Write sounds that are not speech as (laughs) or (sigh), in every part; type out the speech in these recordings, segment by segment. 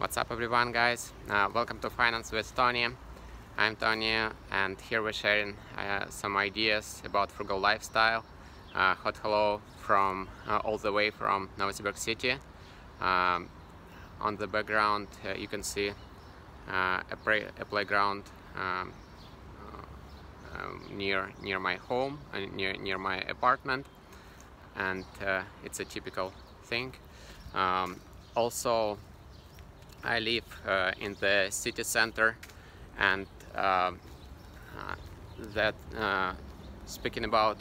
What's up everyone guys? Uh, welcome to Finance with Tony. I'm Tony and here we're sharing uh, some ideas about frugal lifestyle. Uh, hot hello from uh, all the way from Novosibirsk city. Um, on the background uh, you can see uh, a, a, playground um, near near my home and near near my apartment and it's a typical thing. Um, also I live uh, in the city center and uh, uh that uh, speaking about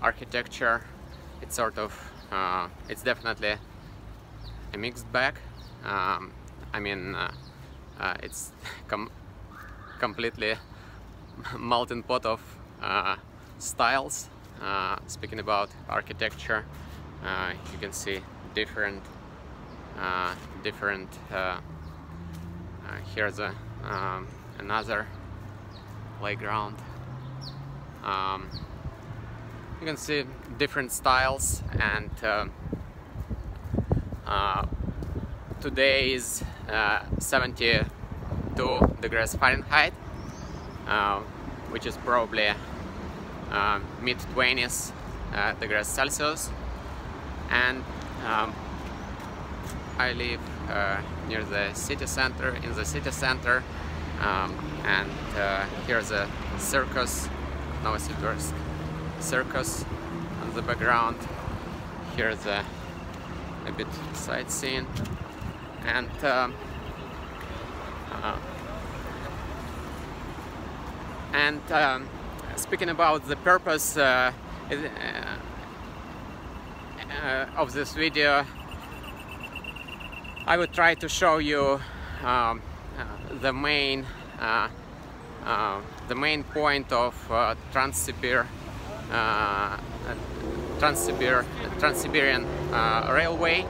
architecture it's sort of uh, it's definitely a mixed bag. Um, I mean it's (laughs) com completely (laughs) melting pot of styles. Speaking about architecture you can see different uh, different uh, uh, here's a, um, another playground. Um, you can see different styles and uh, uh, today is uh, 72 degrees Fahrenheit which is probably mid 20s degrees Celsius. And um, I live uh, near the city center, in the city center, um, and uh, here's a circus, Novosibirsk circus on the background. Here's a, a bit sightseeing, and um, uh, and um, speaking about the purpose uh, uh, uh, of this video I would try to show you um, uh, the main uh, uh, the main point of uh, Trans-Sibir uh, Trans-Sibir Trans-Siberian uh, Railway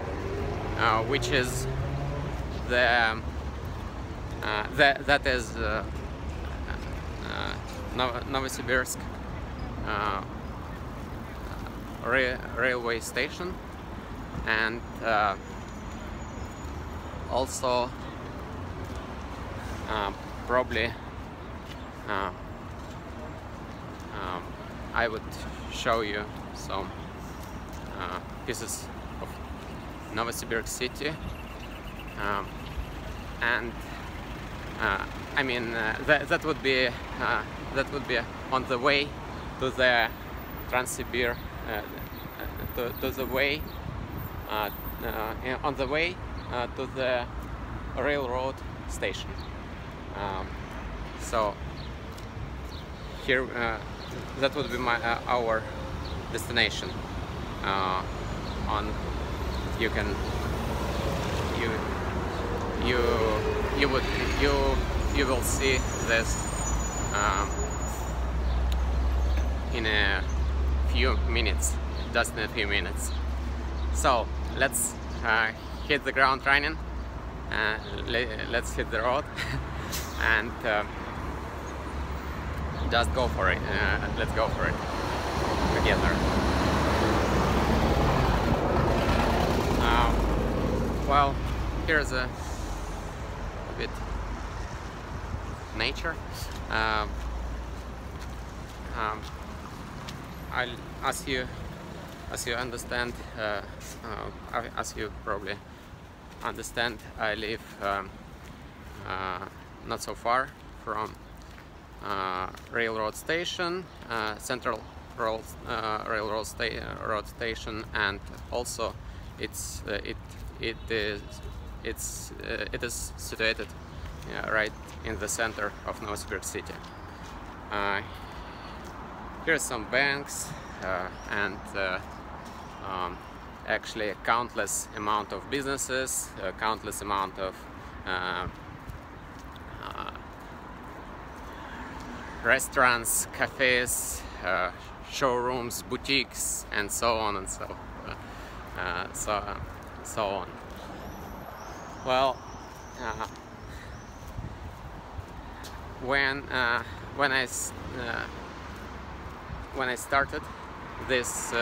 which is the, the that is Novosibirsk ra railway station. And also uh, probably uh, I would show you some uh, pieces of Novosibirsk city. Um, and uh, I mean uh, that, that would be that would be on the way to the Transsibir to, to the way on the way uh, to the railroad station. Um, so here, uh, that would be my uh, our destination. Uh, on you can you you you would you you will see this um, in a few minutes, just in a few minutes. So let's uh, hit the ground running. Uh, let's hit the road. (laughs) And uh, just go for it. Uh, let's go for it. Together um, well here's a, a bit nature. Um, um, I'll ask you as you understand uh, uh, as you probably understand I live um, uh, not so far from uh, railroad station, uh, central road, uh, railroad sta road station, and also it's uh, it it is it's uh, it is situated right in the center of Novosibirsk city. Here are some banks and um, actually a countless amount of businesses, a countless amount of uh, uh, restaurants, cafes, uh, showrooms, boutiques, and so on and so uh, so so on. Well, uh, when uh, when I when I started this.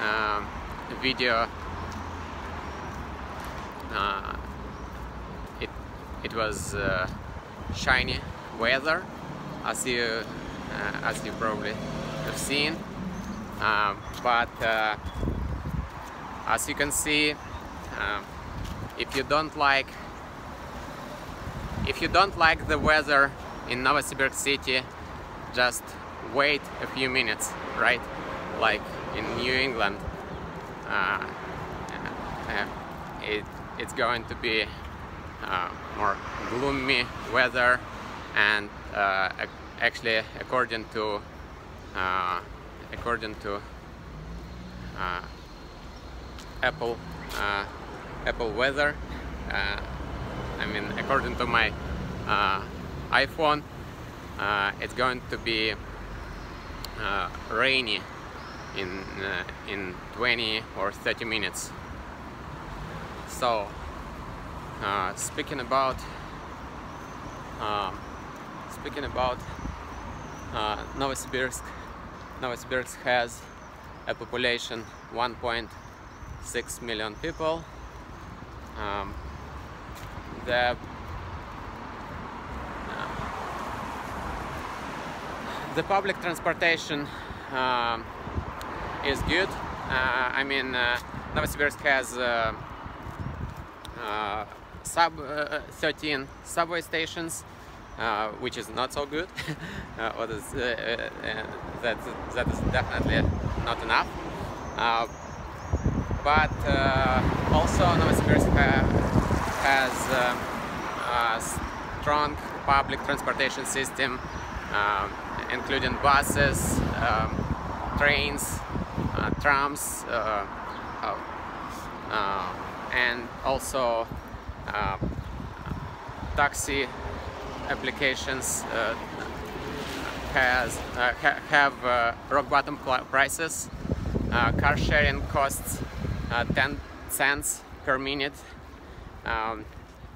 Um, video. Uh, it it was uh, shiny weather as you uh, as you probably have seen. Um, but uh, as you can see uh, if you don't like if you don't like the weather in Novosibirsk city just wait a few minutes right? Like in New England uh, uh, it, it's going to be uh, more gloomy weather and uh, actually according to uh, according to uh, Apple Apple weather I mean according to my iPhone it's going to be rainy in in 20 or 30 minutes. So uh, speaking about uh, speaking about uh, Novosibirsk Novosibirsk has a population 1.6 million people. Um, the uh, the public transportation um, is good uh, I mean uh, Novosibirsk has uh, sub 13 subway stations uh, which is not so good. (laughs) uh, is, uh, uh, that, that is definitely not enough. Uh, but also Novosibirsk has a strong public transportation system, um, including buses, um, trains, trams, and also taxi applications uh, has uh, ha have uh, rock bottom prices. car sharing costs 10 cents per minute. Um,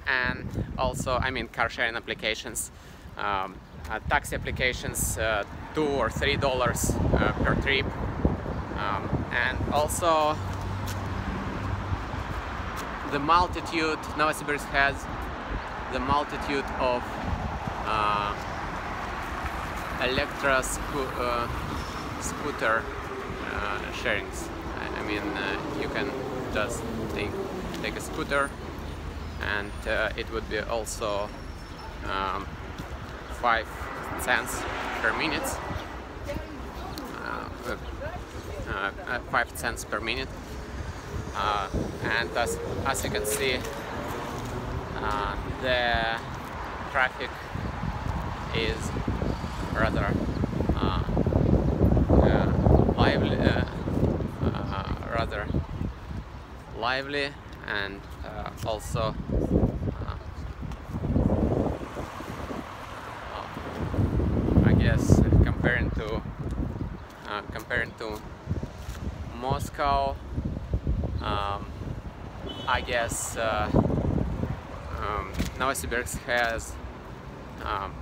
and also I mean car sharing applications. Um, uh, taxi applications uh, two or three dollars uh, per trip um, and also the multitude Novosibirsk has the multitude of uh, electra sco uh, scooter uh, sharings. I, mean, uh, you can just take, take a scooter and uh, it would be also um, 5 cents per minute. Uh, 5 cents per minute. and as, as you can see, the traffic is rather uh, uh, lively, uh, uh, rather lively, and uh, also I guess comparing to comparing to Moscow, um, I guess um, Novosibirsk has um,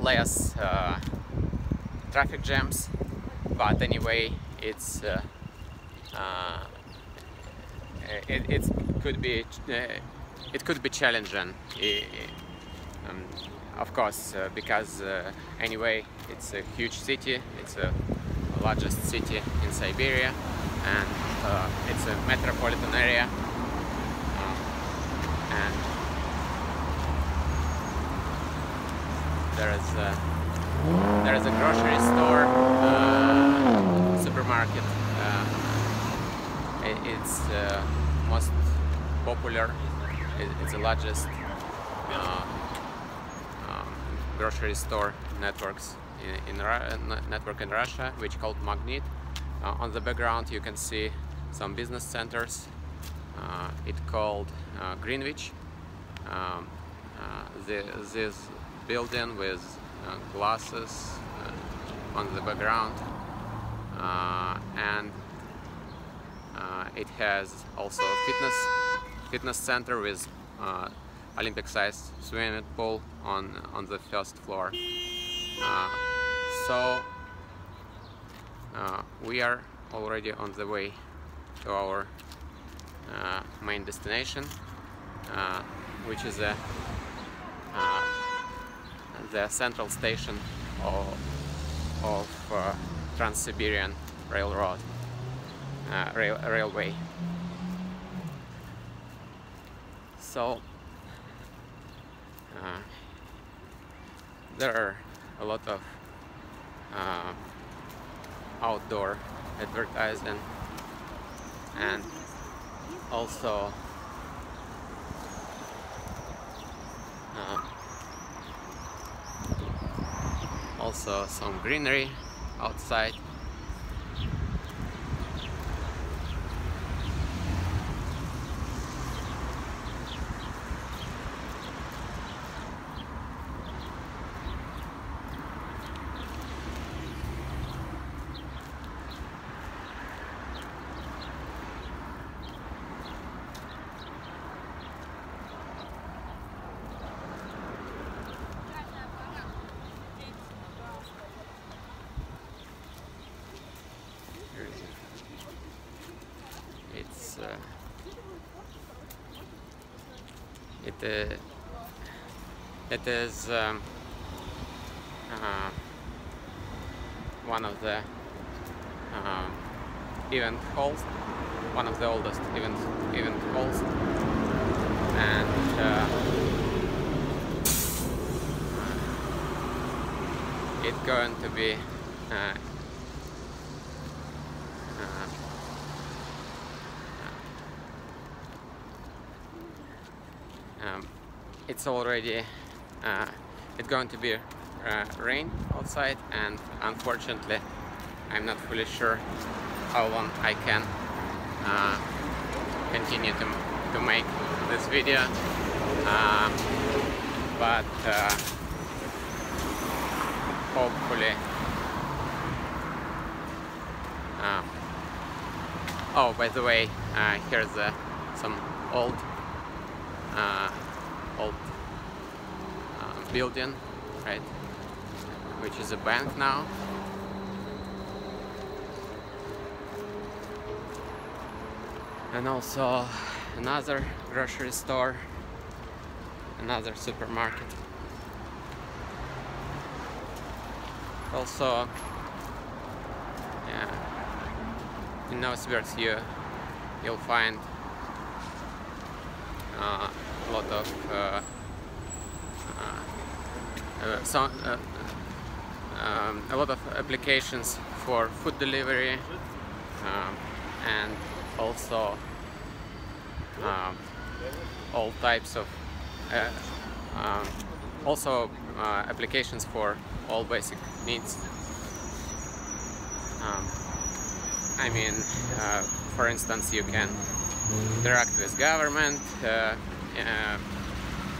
less uh, traffic jams but anyway it's uh, uh, it, it, could be uh, it could be challenging. Um, of course uh, because uh, anyway it's a huge city it's the largest city in Siberia and it's a metropolitan area and there is a, there is a grocery store, uh, supermarket. Uh, it, it's uh, most popular. It, it's the largest uh, um, grocery store networks in, in network in Russia, which called Magnit. Uh, on the background, you can see some business centers. Uh, it called Greenwich. Um, the, this building with uh, glasses uh, on the background uh, and it has also a fitness fitness center with Olympic-sized swimming pool on on the first floor. So we are already on the way to our uh, main destination. Uh, which is a uh, the central station of, of uh, Trans-Siberian Railroad uh, rail, railway. So uh, there are a lot of uh, outdoor advertising and also uh, also some greenery outside it's uh, it uh, it is um, uh, one of the uh, event halls one of the oldest event event halls. And uh, it's going to be uh, uh, um, it's already uh, it's going to be uh, rain outside and unfortunately I'm not fully sure how long I can uh, continue to, to make this video. Um, but uh, hopefully uh, oh by the way uh, here's uh, some old old uh, building, right? Which is a bank now. And also another grocery store, another supermarket. Also, yeah, in Novosibirsk you you'll find uh, a lot of uh, uh, some, um, a lot of applications for food delivery um, and also um, all types of um, also applications for all basic needs. Um, I mean, uh, for instance, you can interact with government uh, uh,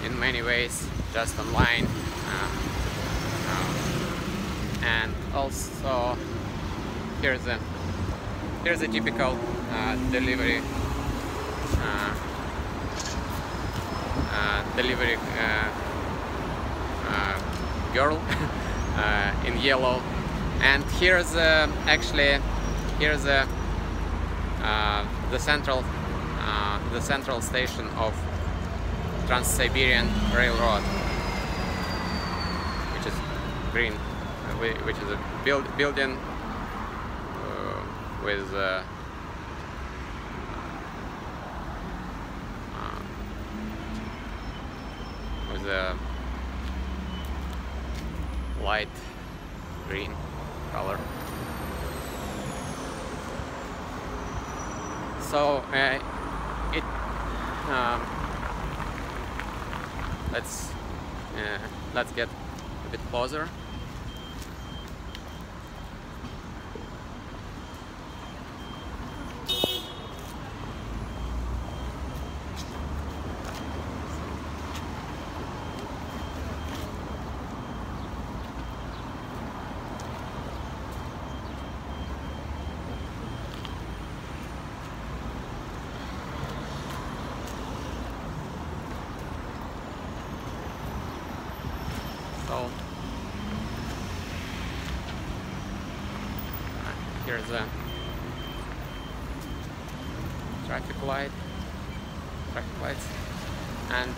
in many ways, just online. Um, um, and also, here's a here's a typical uh, delivery uh, uh, delivery girl (laughs) in yellow and here's uh, actually here's uh, uh, the central the central station of Trans-Siberian Railroad which is green which is a build, building uh, with uh, with a light green color. So uh, it um, let's uh, let's get a bit closer. So here's a traffic light, traffic lights, and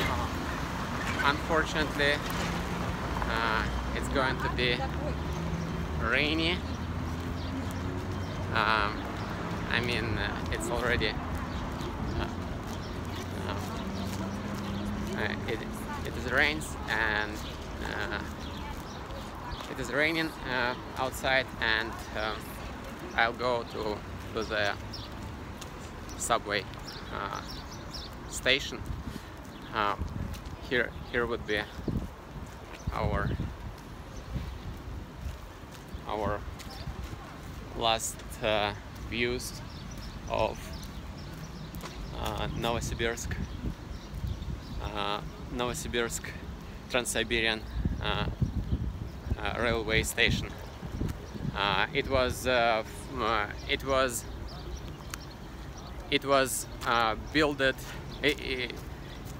uh, unfortunately uh, it's going to be rainy. Um, I mean uh, it's already uh, uh, it, it rains and uh, it is raining uh, outside and um, I'll go to, to the subway uh, station. Um, here here would be our our last uh, views of uh, Novosibirsk. Uh, Novosibirsk Trans-Siberian uh, uh, railway station. It was it was it was built it,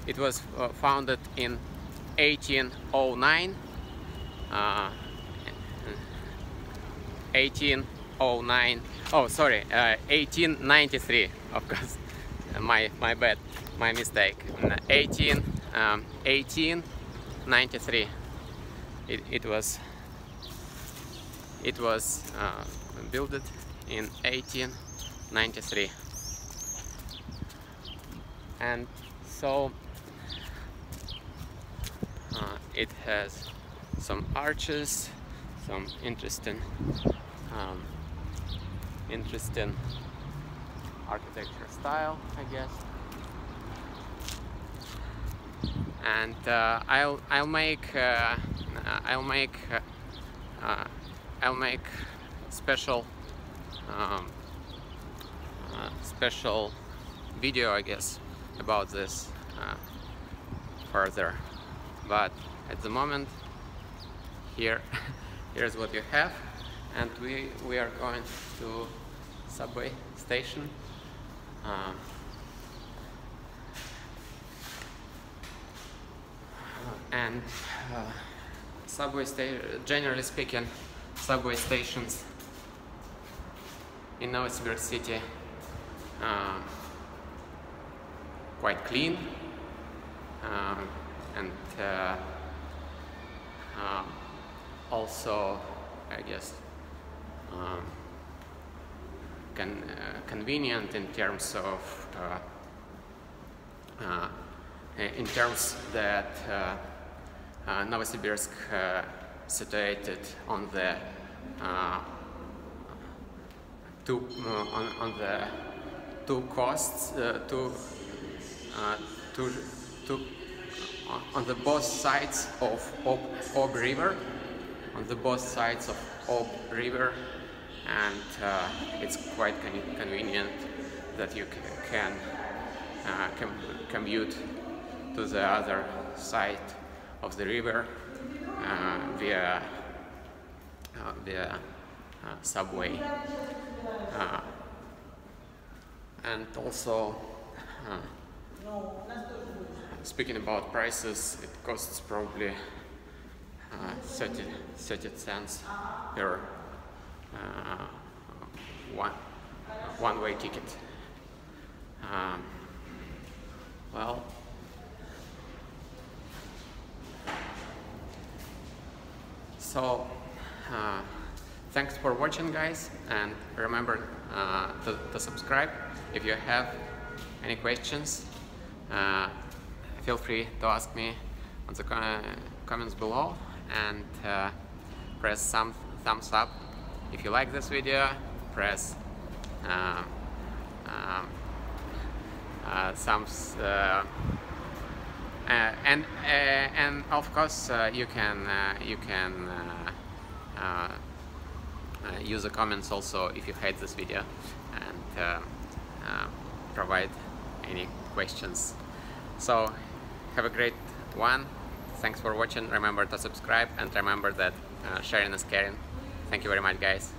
it, was founded in 1809 uh, 1809 oh sorry uh, 1893 of course. (laughs) My my bad my mistake. 18 um, 1893 it, it was it was uh, built in 1893 and so uh, it has some arches some interesting um, interesting architecture style I guess and uh, I'll I'll make uh, I'll make uh, uh, I'll make special um, uh, special video I guess about this uh, further. But at the moment here (laughs) here's what you have. And we we are going to subway station. Um, and uh, subway station generally speaking subway stations in Novosibirsk city uh, quite clean uh, and uh, uh, also I guess um, con uh, convenient in terms of uh, in terms that Novosibirsk situated on the two on, on the two coasts two uh, to, to, on the both sides of Ob, Ob River, on the both sides of Ob River, and uh, it's quite con convenient that you can uh, com commute to the other side of the river uh, via uh, via uh, subway, and also. Speaking about prices, it costs probably uh, 30, 30 cents per uh, one, one way ticket. Um, well, so uh, thanks for watching guys and remember uh, to, to subscribe. If you have any questions uh, feel free to ask me on the comments below and uh, press some thumbs up. If you like this video press uh, um, uh, uh, Uh, and uh, and of course uh, you can you can use the comments also if you hate this video and provide any questions. So have a great one. Thanks for watching. Remember to subscribe and remember that uh, sharing is caring. Thank you very much guys.